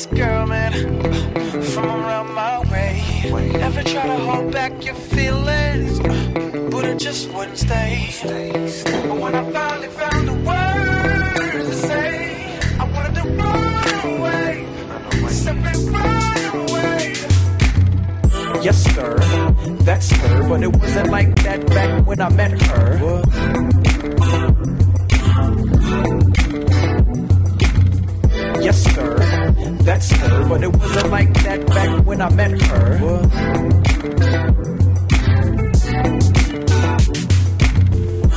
this girl, man, from around my way. Never try to hold back your feelings, but it just wouldn't stay. But when I finally found the words to say, I wanted to run away, simply run away. Yes, sir, that's her, but it wasn't like that back when I met her. That's her, but it wasn't like that back when I met her.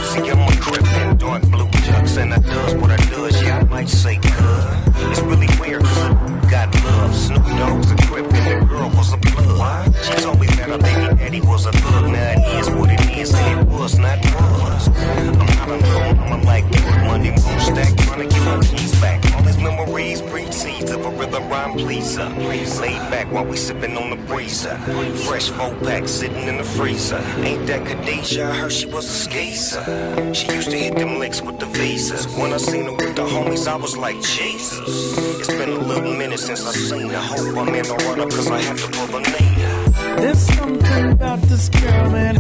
See, I'm a crip in dark blue chucks, and I does what I does. Yeah, I might say cuz. It's really weird, cause I got love. Snoop Dogg's a crip, and the girl was a blood. She told me that her baby daddy was a thug. Now it is what it is, and it was not was. I'm not a little mama like. Money won't stack, trying to get my keys back. His breed seeds of a rhythm rhyme pleaser. Laid back while we sipping on the breezer. Fresh four pack sitting in the freezer. Ain't that Khadijah? I heard she was a skater. She used to hit them licks with the visas. When I seen her with the homies, I was like, Jesus. It's been a little minute since I seen her. Hope I'm in the runner, cause I have to pull a name. There's something about this girl, man,